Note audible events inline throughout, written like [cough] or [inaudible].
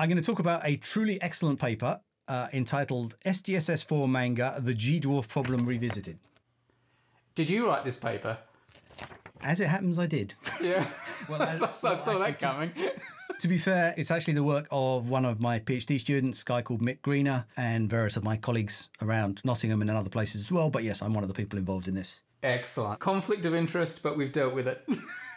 I'm going to talk about a truly excellent paper uh, entitled SDSS4 MaNGA The G Dwarf Problem Revisited. Did you write this paper? As it happens, I did. Yeah. [laughs] Well, [laughs] I saw, I saw that coming. [laughs] to be fair, it's actually the work of one of my PhD students, a guy called Mick Greener, and various of my colleagues around Nottingham and in other places as well. But yes, I'm one of the people involved in this. Excellent. Conflict of interest, but we've dealt with it.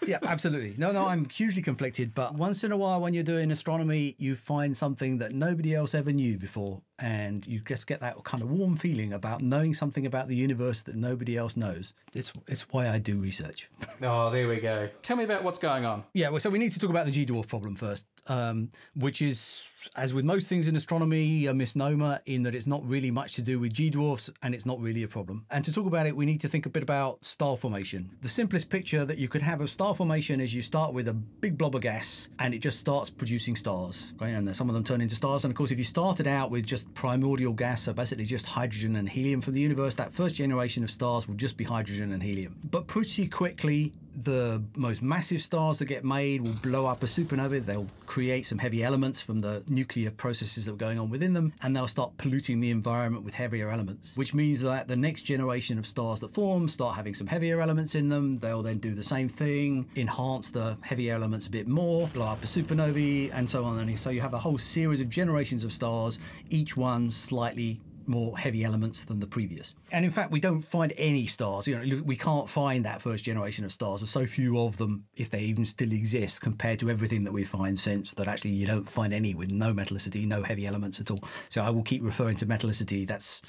Yeah, absolutely. No, no, I'm hugely conflicted. But once in a while, when you're doing astronomy, you find something that nobody else ever knew before. And you just get that kind of warm feeling about knowing something about the universe that nobody else knows. It's, it's why I do research. [laughs] oh, there we go. Tell me about what's going on. Yeah, well, so we need to talk about the G dwarf problem first, um, which is, as with most things in astronomy, a misnomer in that it's not really much to do with G dwarfs and it's not really a problem. And to talk about it, we need to think a bit about star formation. The simplest picture that you could have of star formation is you start with a big blob of gas and it just starts producing stars. Right? And some of them turn into stars. And of course, if you started out with just primordial gas, so basically just hydrogen and helium from the universe, that first generation of stars will just be hydrogen and helium. But pretty quickly, the most massive stars that get made will blow up a supernova. They'll create some heavy elements from the nuclear processes that are going on within them, and they'll start polluting the environment with heavier elements, which means that the next generation of stars that form start having some heavier elements in them. They'll then do the same thing, enhance the heavy elements a bit more, blow up a supernovae, and so on. And so you have a whole series of generations of stars, each one slightly more heavy elements than the previous. And in fact, we don't find any stars. You know, we can't find that first generation of stars. There's so few of them, if they even still exist, compared to everything that we find since, that actually you don't find any with no metallicity, no heavy elements at all. So I will keep referring to metallicity. That's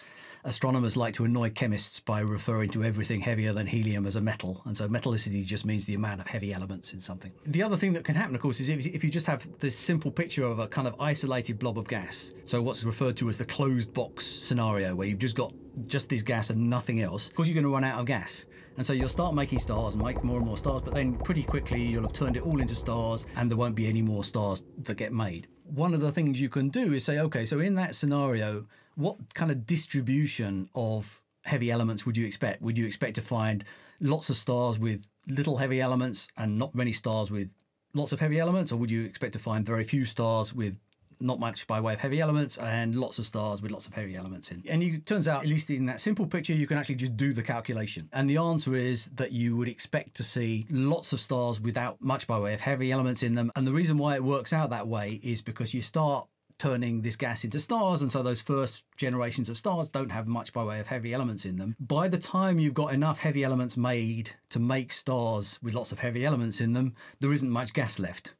astronomers like to annoy chemists by referring to everything heavier than helium as a metal. And so metallicity just means the amount of heavy elements in something. The other thing that can happen, of course, is if, if you just have this simple picture of a kind of isolated blob of gas. So what's referred to as the closed box scenario, where you've just got just this gas and nothing else, of course you're going to run out of gas. And so you'll start making stars and make more and more stars, but then pretty quickly you'll have turned it all into stars and there won't be any more stars that get made. One of the things you can do is say, okay, so in that scenario, what kind of distribution of heavy elements would you expect? Would you expect to find lots of stars with little heavy elements and not many stars with lots of heavy elements? Or would you expect to find very few stars with not much by way of heavy elements and lots of stars with lots of heavy elements in. And it turns out, at least in that simple picture, you can actually just do the calculation. And the answer is that you would expect to see lots of stars without much by way of heavy elements in them. And the reason why it works out that way is because you start turning this gas into stars. And so those first generations of stars don't have much by way of heavy elements in them. By the time you've got enough heavy elements made to make stars with lots of heavy elements in them, there isn't much gas left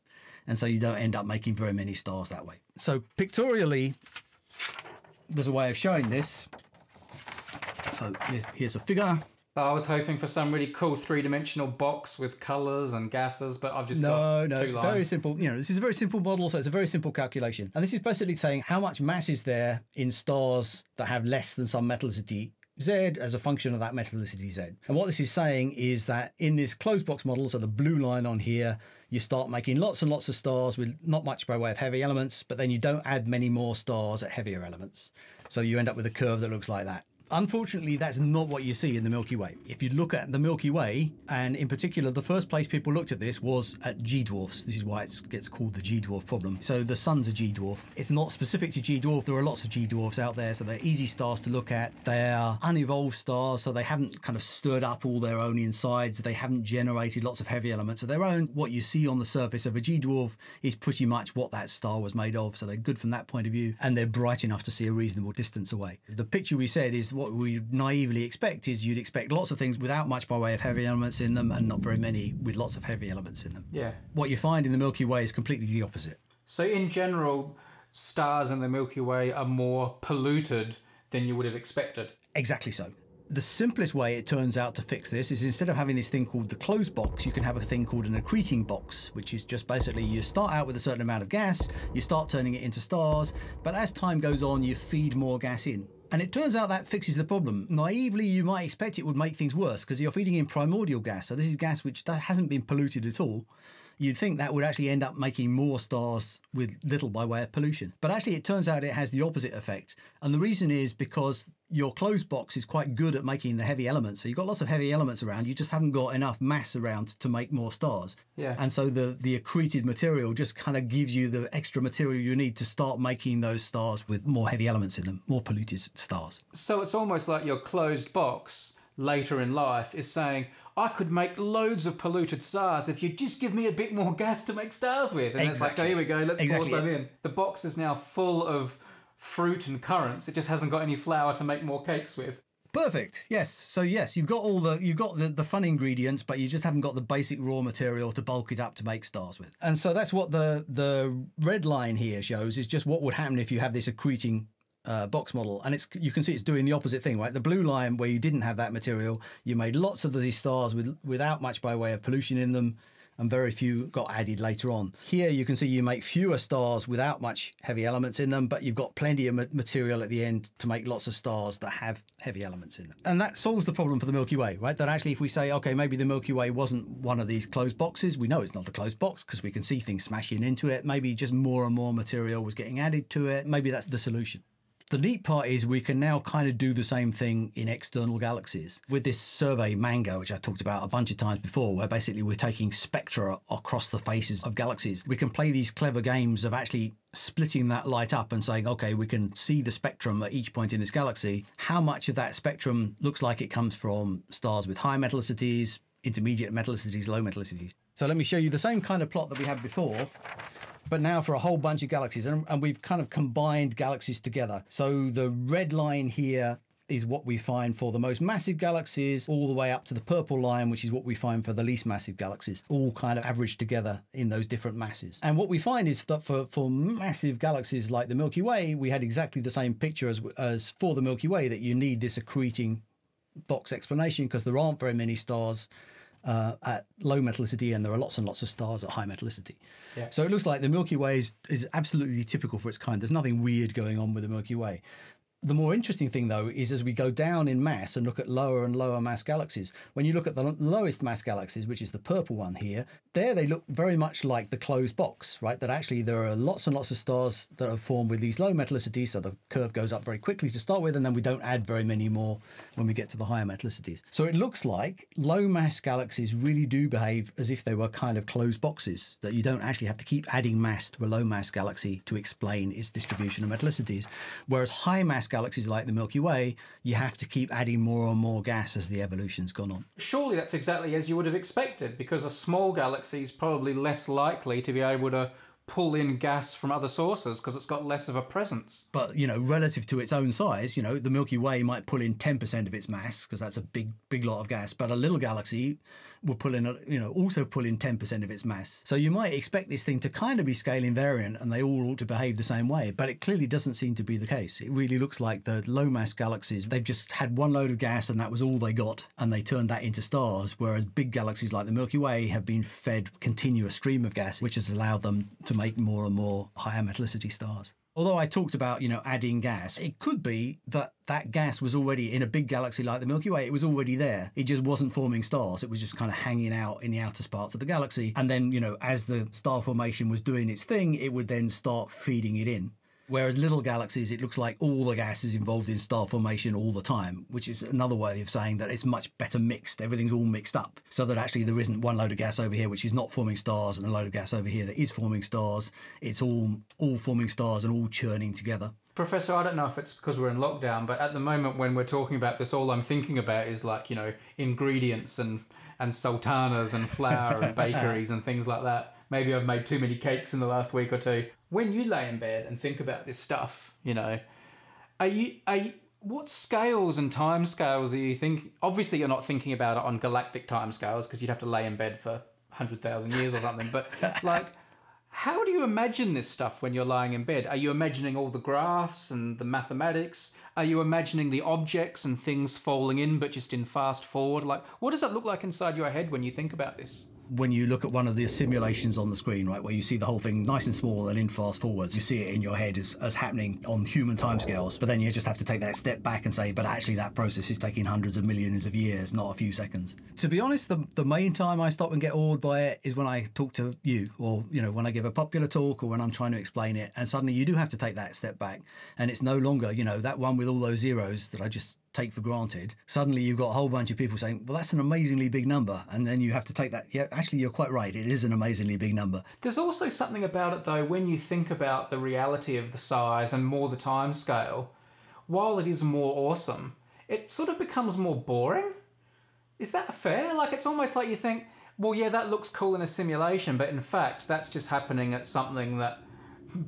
and so you don't end up making very many stars that way. So pictorially, there's a way of showing this. So here's a figure. I was hoping for some really cool three-dimensional box with colours and gases, but I've just no, got no, two lines. very simple. You know, this is a very simple model, so it's a very simple calculation. And this is basically saying how much mass is there in stars that have less than some metallicity Z as a function of that metallicity Z. And what this is saying is that in this closed box model, so the blue line on here, you start making lots and lots of stars with not much by way of heavy elements, but then you don't add many more stars at heavier elements. So you end up with a curve that looks like that. Unfortunately, that's not what you see in the Milky Way. If you look at the Milky Way, and in particular, the first place people looked at this was at G dwarfs. This is why it gets called the G dwarf problem. So the sun's a G dwarf. It's not specific to G dwarf. There are lots of G dwarfs out there, so they're easy stars to look at. They are unevolved stars, so they haven't kind of stirred up all their own insides. They haven't generated lots of heavy elements of their own. What you see on the surface of a G dwarf is pretty much what that star was made of. So they're good from that point of view, and they're bright enough to see a reasonable distance away. The picture we said is what we naively expect is you'd expect lots of things without much by way of heavy elements in them and not very many with lots of heavy elements in them. Yeah. What you find in the Milky Way is completely the opposite. So, in general, stars in the Milky Way are more polluted than you would have expected. Exactly so. The simplest way it turns out to fix this is instead of having this thing called the closed box, you can have a thing called an accreting box, which is just basically you start out with a certain amount of gas, you start turning it into stars, but as time goes on, you feed more gas in. And it turns out that fixes the problem. Naively, you might expect it would make things worse because you're feeding in primordial gas. So this is gas which hasn't been polluted at all. You'd think that would actually end up making more stars with little by way of pollution. But actually, it turns out it has the opposite effect. And the reason is because your closed box is quite good at making the heavy elements. So you've got lots of heavy elements around. You just haven't got enough mass around to make more stars. Yeah. And so the the accreted material just kind of gives you the extra material you need to start making those stars with more heavy elements in them, more polluted stars. So it's almost like your closed box later in life is saying, I could make loads of polluted stars if you just give me a bit more gas to make stars with. And it's like, oh, here we go, let's Exactly. pour some in. The box is now full of fruit and currants. It just hasn't got any flour to make more cakes with. Perfect. Yes. So yes, you've got all the you've got the, the fun ingredients, but you just haven't got the basic raw material to bulk it up to make stars with. And so that's what the the red line here shows is just what would happen if you have this accreting uh, box model, and it's you can see it's doing the opposite thing, right? The blue line where you didn't have that material, you made lots of these stars with without much by way of pollution in them. And very few got added later on. Here you can see you make fewer stars without much heavy elements in them, but you've got plenty of ma- material at the end to make lots of stars that have heavy elements in them. And that solves the problem for the Milky Way, right? That actually, if we say, okay, maybe the Milky Way wasn't one of these closed boxes, we know it's not a closed box because we can see things smashing into it. Maybe just more and more material was getting added to it. Maybe that's the solution. The neat part is we can now kind of do the same thing in external galaxies with this survey MaNGA, which I talked about a bunch of times before, where basically we're taking spectra across the faces of galaxies. We can play these clever games of actually splitting that light up and saying, okay, we can see the spectrum at each point in this galaxy. How much of that spectrum looks like it comes from stars with high metallicities, intermediate metallicities, low metallicities? So let me show you the same kind of plot that we had before but now for a whole bunch of galaxies. And, and we've kind of combined galaxies together. So the red line here is what we find for the most massive galaxies, all the way up to the purple line, which is what we find for the least massive galaxies, all kind of averaged together in those different masses. And what we find is that for, for massive galaxies like the Milky Way, we had exactly the same picture as, as for the Milky Way that you need this accreting box explanation because there aren't very many stars uh, at low metallicity and there are lots and lots of stars at high metallicity. Yeah. So it looks like the Milky Way is, is absolutely typical for its kind. There's nothing weird going on with the Milky Way. The more interesting thing, though, is as we go down in mass and look at lower and lower mass galaxies, when you look at the lowest mass galaxies, which is the purple one here, there they look very much like the closed box, right? That actually there are lots and lots of stars that are formed with these low metallicities, so the curve goes up very quickly to start with, and then we don't add very many more when we get to the higher metallicities. So it looks like low mass galaxies really do behave as if they were kind of closed boxes, that you don't actually have to keep adding mass to a low mass galaxy to explain its distribution of metallicities. Whereas high mass galaxies like the Milky Way, you have to keep adding more and more gas as the evolution's gone on. Surely that's exactly as you would have expected, because a small galaxy is probably less likely to be able to pull in gas from other sources because it's got less of a presence. But you know, relative to its own size, you know, the Milky Way might pull in ten percent of its mass because that's a big, big lot of gas. But a little galaxy will pull in, you know, also pull in ten percent of its mass. So you might expect this thing to kind of be scale invariant, and they all ought to behave the same way. But it clearly doesn't seem to be the case. It really looks like the low mass galaxies they've just had one load of gas, and that was all they got, and they turned that into stars. Whereas big galaxies like the Milky Way have been fed continuous stream of gas, which has allowed them to make more and more higher metallicity stars. Although I talked about, you know, adding gas, it could be that that gas was already in a big galaxy like the Milky Way. It was already there. It just wasn't forming stars. It was just kind of hanging out in the outer parts of the galaxy. And then, you know, as the star formation was doing its thing, it would then start feeding it in. Whereas little galaxies, it looks like all the gas is involved in star formation all the time, which is another way of saying that it's much better mixed. Everything's all mixed up, so that actually there isn't one load of gas over here which is not forming stars, and a load of gas over here that is forming stars. It's all all forming stars and all churning together. Professor, I don't know if it's because we're in lockdown, but at the moment when we're talking about this, all I'm thinking about is like, you know, ingredients and, and sultanas and flour and [laughs] bakeries and things like that. Maybe I've made too many cakes in the last week or two. When you lay in bed and think about this stuff, you know, are you, are you, what scales and time scales are you thinking? Obviously, you're not thinking about it on galactic time scales because you'd have to lay in bed for 100,000 years or something. But [laughs] like, how do you imagine this stuff when you're lying in bed? Are you imagining all the graphs and the mathematics? Are you imagining the objects and things falling in but just in fast forward? Like, what does that look like inside your head when you think about this? When you look at one of the simulations on the screen, right, where you see the whole thing nice and small and in fast forwards, you see it in your head as, as happening on human timescales, but then you just have to take that step back and say, but actually that process is taking hundreds of millions of years, not a few seconds. To be honest, the, the main time I stop and get awed by it is when I talk to you, or you know, when I give a popular talk, or when I'm trying to explain it, and suddenly you do have to take that step back, and it's no longer, you know, that one with all those zeros that I just take for granted. Suddenly you've got a whole bunch of people saying, well, that's an amazingly big number. And then you have to take that. Yeah, actually, you're quite right. It is an amazingly big number. There's also something about it, though, when you think about the reality of the size and more the time scale, while it is more awesome, it sort of becomes more boring. Is that fair? Like, it's almost like you think, well, yeah, that looks cool in a simulation, but in fact, that's just happening at something that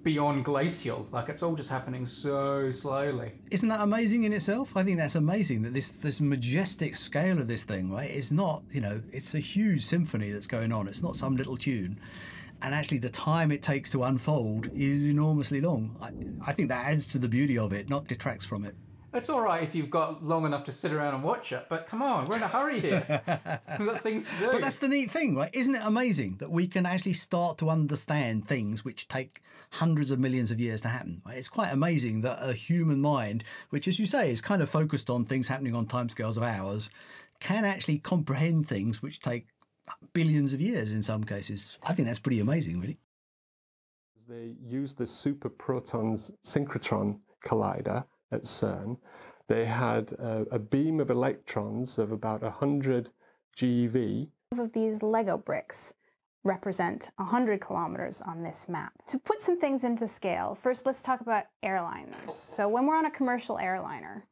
beyond glacial. Like it's all just happening so slowly. Isn't that amazing in itself? I think that's amazing that this this majestic scale of this thing, right? It's not, you know, it's a huge symphony that's going on. It's not some little tune. And actually, the time it takes to unfold is enormously long. I, I think that adds to the beauty of it, not detracts from it. It's all right if you've got long enough to sit around and watch it, but come on, we're in a hurry here. [laughs] We've got things to do. But that's the neat thing, right? Isn't it amazing that we can actually start to understand things which take hundreds of millions of years to happen? Right? It's quite amazing that a human mind, which, as you say, is kind of focused on things happening on timescales of hours, can actually comprehend things which take billions of years in some cases. I think that's pretty amazing, really. They use the super protons synchrotron collider at CERN, they had a, a beam of electrons of about 100 GeV. Of these Lego bricks represent 100 kilometers on this map. To put some things into scale, first let's talk about airliners. So when we're on a commercial airliner,